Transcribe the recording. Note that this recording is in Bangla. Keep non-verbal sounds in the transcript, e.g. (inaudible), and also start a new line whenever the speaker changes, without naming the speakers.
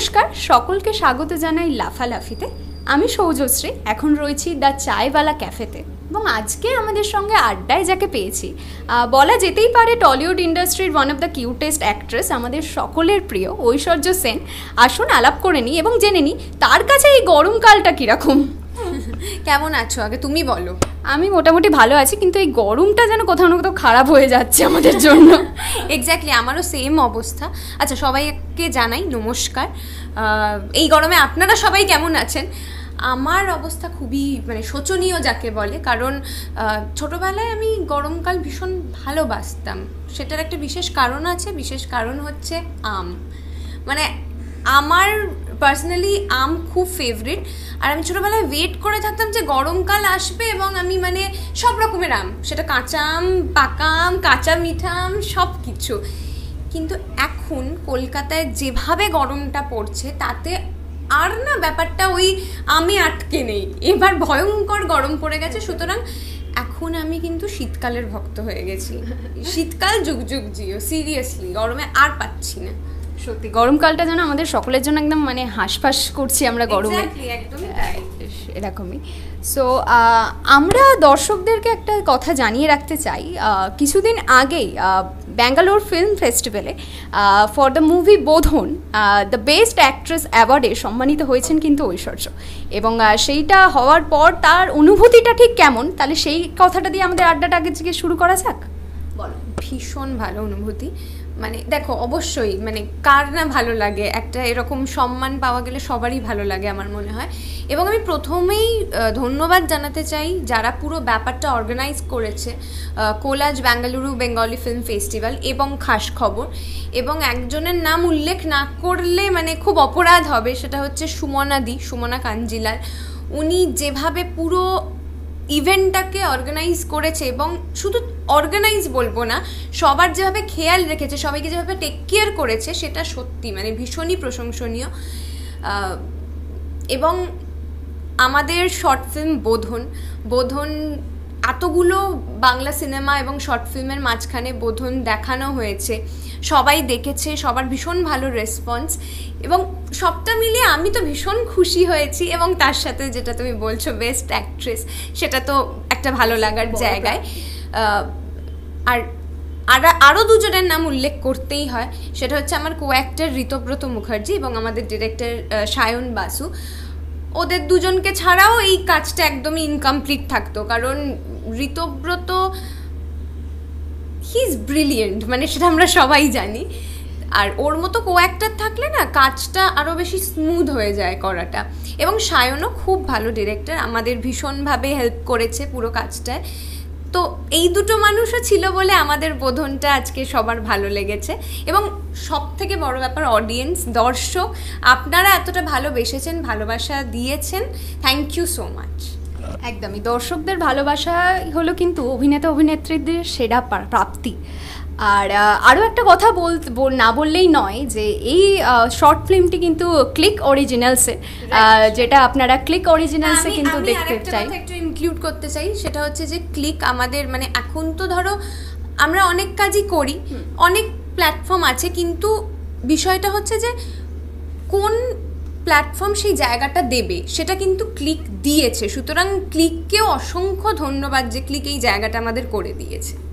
নমস্কার, সকলকে স্বাগত জানাই লাফালাফিতে। আমি সৌজশ্রী, এখন রয়েছি দ্য চায়ওয়ালা ক্যাফেতে। এবং আজকে আমাদের সঙ্গে আড্ডায় যাকে পেয়েছি বলা যেতেই পারে টলিউড ইন্ডাস্ট্রির one of the cutest actress আমাদের সকলের প্রিয় ঐশ্বর্য সেন। আসুন আলাপ করে নিই এবং জেনে নিই, তার কাছে এই গরমকালটা কীরকম?
কেমন আছো? আগে তুমি বলো।
আমি মোটামুটি ভালো আছি কিন্তু এই গরমটা যেন কোথাও না কোথাও খারাপ হয়ে যাচ্ছে আমাদের জন্য। (laughs)
এক্স্যাক্টলি আমারও সেম অবস্থা। আচ্ছা সবাইকে জানাই নমস্কার। এই গরমে আপনারা সবাই কেমন আছেন? আমার অবস্থা খুবই মানে শোচনীয় যাকে বলে কারণ ছোটবেলায় আমি গরমকাল ভীষণ ভালোবাসতাম। সেটার একটা বিশেষ কারণ আছে বিশেষ কারণ হচ্ছে আম। মানে আমার পার্সোনালি আম খুব ফেভারিট আর আমি ছোটোবেলায় ওয়েট করে থাকতাম যে গরমকাল আসবে এবং আমি মানে সব রকমের আম। সেটা কাঁচা আম পাকা আম কাঁচা মিঠা আম সব কিছু কিন্তু এখন কলকাতায় যেভাবে গরমটা পড়ছে তাতে আর না ব্যাপারটা ওই আমি আটকে নেই। এবার ভয়ঙ্কর গরম পড়ে গেছে সুতরাং এখন আমি কিন্তু শীতকালের ভক্ত হয়ে গেছি। (laughs) শীতকাল যুগ যুগ জিও সিরিয়াসলি গরমে আর পাচ্ছি না।
সত্যি গরমকালটা যেন আমাদের সকলের জন্য একদম মানে হাঁসফাঁস করছি আমরা গরমে।
তাই।
এরকমই। সো আমরা দর্শকদেরকে একটা কথা জানিয়ে রাখতে চাই। কিছুদিন আগেই ব্যাঙ্গালোর ফিল্ম ফেস্টিভ্যালে for the movie Bodhan the best actress অ্যাওয়ার্ডে সম্মানিত হয়েছেন কিন্তু ঐশ্বর্য। এবং সেইটা হওয়ার পর তার অনুভূতিটা ঠিক কেমন? তাহলে সেই কথাটা দিয়ে আমাদের আড্ডাটা আগে থেকে শুরু করা যাক।
বলো। ভীষণ ভালো অনুভূতি। মানে দেখো, অবশ্যই মানে কার না ভালো লাগে? একটা এরকম সম্মান পাওয়া গেলে সবারই ভালো লাগে আমার মনে হয়। এবং আমি প্রথমেই ধন্যবাদ জানাতে চাই যারা পুরো ব্যাপারটা অর্গানাইজ করেছে collage Bengaluru Bengali film festival এবং খাস খবর। এবং একজনের নাম উল্লেখ না করলে মানে খুব অপরাধ হবে, সেটা হচ্ছে সুমনা দি, সুমনা কাঞ্জিলাল উনি যেভাবে পুরো ইভেন্টটাকে অর্গানাইজ করেছে এবং শুধু অর্গানাইজ বলব না, সবার যেভাবে খেয়াল রেখেছে, সবাইকে যেভাবে টেক কেয়ার করেছে, সেটা সত্যি মানে ভীষণই প্রশংসনীয়। এবং আমাদের শর্ট ফিল্ম বোধন বোধন এতগুলো বাংলা সিনেমা এবং শর্ট ফিল্মের মাঝখানে বোধন দেখানো হয়েছে। সবাই দেখেছে সবার ভীষণ ভালো রেসপন্স এবং সবটা মিলিয়ে আমি তো ভীষণ খুশি হয়েছি এবং তার সাথে যেটা তুমি বলছো বেস্ট অ্যাক্ট্রেস সেটা তো একটা ভালো লাগার জায়গায়। আর আর আরও দুজনের নাম উল্লেখ করতেই হয় সেটা হচ্ছে আমার কো অ্যাক্টর ঋতব্রত মুখার্জি এবং আমাদের ডিরেক্টর সায়ন বাসু। ওদের দুজনকে ছাড়াও এই কাজটা একদমই ইনকমপ্লিট থাকতো। কারণ ঋতব্রত হি ইজ ব্রিলিয়েন্ট মানে সেটা আমরা সবাই জানি। আর ওর মতো কো অ্যাক্টার থাকলে না, কাজটা আরও বেশি স্মুথ হয়ে যায় করাটা। এবং সায়নও খুব ভালো ডিরেক্টর আমাদের ভীষণভাবে হেল্প করেছে পুরো কাজটায়। তো এই দুটো মানুষও ছিল বলে আমাদের বোধনটা আজকে সবার ভালো লেগেছে। এবং সব থেকে বড় ব্যাপার অডিয়েন্স দর্শক, আপনারা এতটা ভালোবেসেছেন, ভালোবাসা দিয়েছেন। থ্যাংক ইউ সো মাচ
একদমই। দর্শকদের ভালোবাসা হলো কিন্তু অভিনেতা অভিনেত্রীদের সেরা প্রাপ্তি। আর আরও একটা কথা বল না বললেই নয় যে এই শর্ট ফিল্মটি কিন্তু ক্লিক অরিজিনালসে যেটা আপনারা ক্লিক অরিজিনালসে কিন্তু দেখতে চাই।
একটু ইনক্লুড করতে চাই সেটা হচ্ছে যে ক্লিক আমাদের মানে এখন তো ধরো আমরা অনেক কাজই করি অনেক প্ল্যাটফর্ম আছে কিন্তু বিষয়টা হচ্ছে যে কোন প্ল্যাটফর্ম সেই জায়গাটা দেবে সেটা কিন্তু ক্লিক দিয়েছে। সুতরাং ক্লিককেও অসংখ্য ধন্যবাদ যে ক্লিক এই জায়গাটা আমাদের করে দিয়েছে।